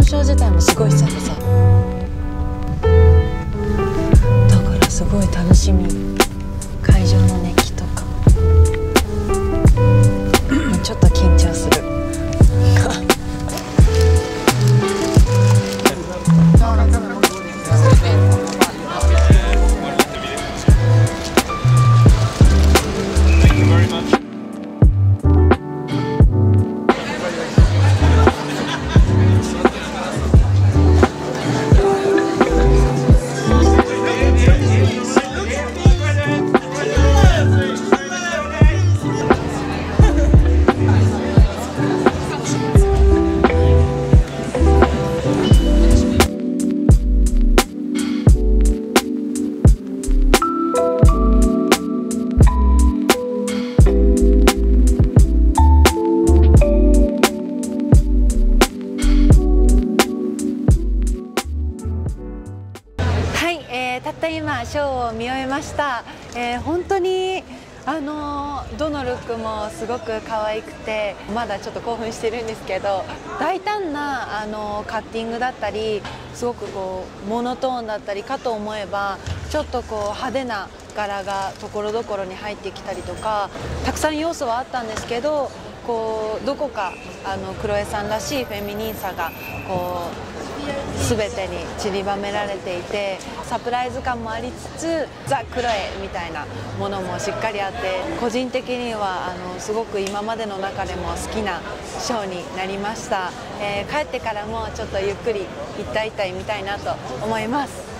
ション自体もすごい人でさたった今ショーを見終えました、えー本当にあのどのルックもすごく可愛くてまだちょっと興奮してるんですけど大胆な、あのカッティングだったりすごくこうモノトーンだったりかと思えばちょっとこう派手な柄がところどころに入ってきたりとかたくさん要素はあったんですけどこうどこかあのクロエさんらしいフェミニンさがこう全てに散りばめられていてサプライズ感もありつつザ・クロエみたいなものもしっかりあって個人的にはあのすごく今までの中でも好きなショーになりました、えー帰ってからもちょっとゆっくり一体一体見たいなと思います。